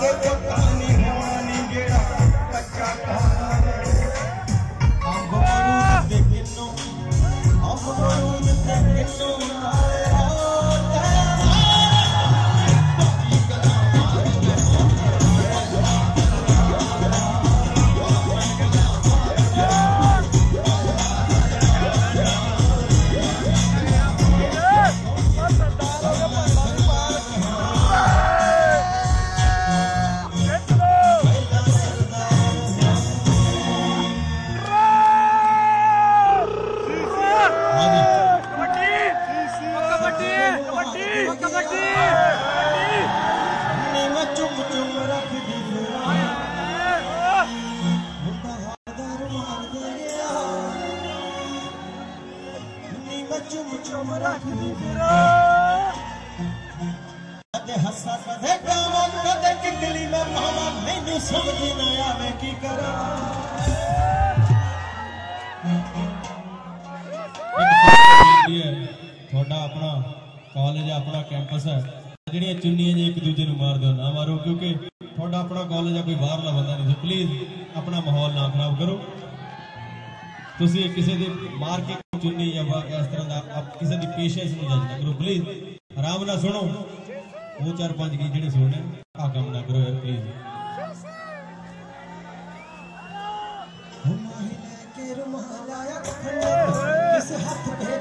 get ਚੁੰਮ ਚੁੰਮ ਰੱਖਦੀ ਫਿਰਾਂ ਕਦੇ ਹੱਸਾ ਕਦੇ ਗਾਵਾਂ ਕਦੇ ਕਿਕਲੀ ਮੈਂ ਮਾਵਾਂ ਮੈਨੂੰ ਸਮਝ ਨਾ ਆਵੇ ਕੀ ਕਰਾਂ ਬੇਨਤੀ ਹੈ ਤੁਹਾਡਾ ਆਪਣਾ ਕਾਲਜ ਹੈ ਆਪਣਾ ਕੈਂਪਸ ਹੈ ਜਿਹੜੀਆਂ ਚੁੰਨੀਆਂ ਜੇ ਇੱਕ ਦੂਜੇ ਨੂੰ ਮਾਰ ਦਿਓ ਨਾ ਮਾਰੋ ਕਿਉਂਕਿ ਤੁਹਾਡਾ ਆਪਣਾ ਕਾਲਜ ਹੈ ਕੋਈ ਬਾਹਰਲਾ ਬੰਦਾ ਨਹੀਂ ਸੋ ਪਲੀਜ਼ ਆਪਣਾ ਮਾਹੌਲ ਨਾ ਖਰਾਬ ਕਰੋ ਤੁਸੀਂ ਕਿਸੇ ਦੇ ਮਾਰ ਕੇ ਚੁੰਨੀ ਜਾਂ ਇਸ ਤਰ੍ਹਾਂ ਦਾ ਆਪ ਕਿਸੇ ਦੀ ਪੇਸ਼ੈਂਸ ਨਹੀਂ ਜਾਂਦਾ ਕਰੋ ਪਲੀਜ਼ ਆਰਾਮ ਨਾਲ ਸੁਣੋ ਉਹ ਚਾਰ ਪੰਜ ਗੀਤ ਜਿਹੜੇ ਸੁਣਨੇ ਆ ਕੰਮ ਨਾ ਕਰੋ ਯਾਰ ਪਲੀਜ਼ ਹਮਾਂ ਹੀ ਲੈ ਕੇ ਰੁਮਾਲ ਆਇਆ ਖੰਡਾ ਇਸ ਹੱਥ ਤੇ